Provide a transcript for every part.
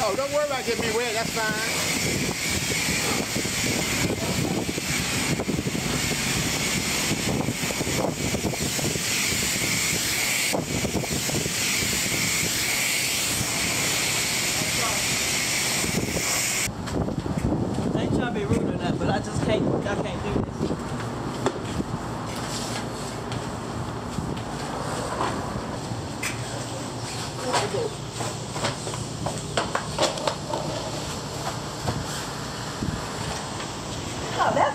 Oh, don't worry about getting me wet. That's fine. I just can't, I can't do this. Oh,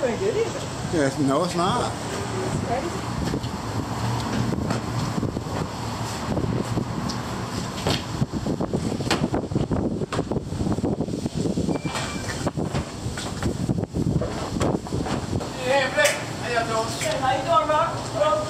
very good, is it? Yes, no, it's not. Crazy. Hey, Blake. How y'all doing? Hey, how you doing, Rob? Rob?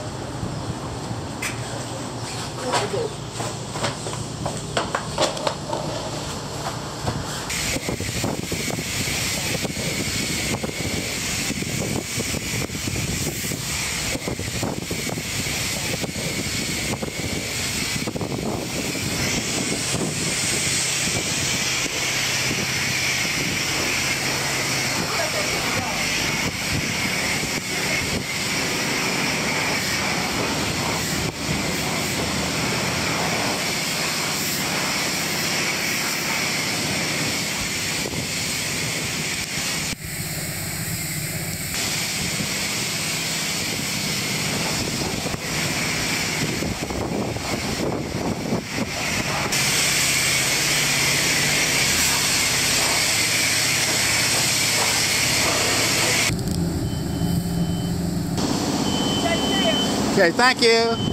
Okay, thank you.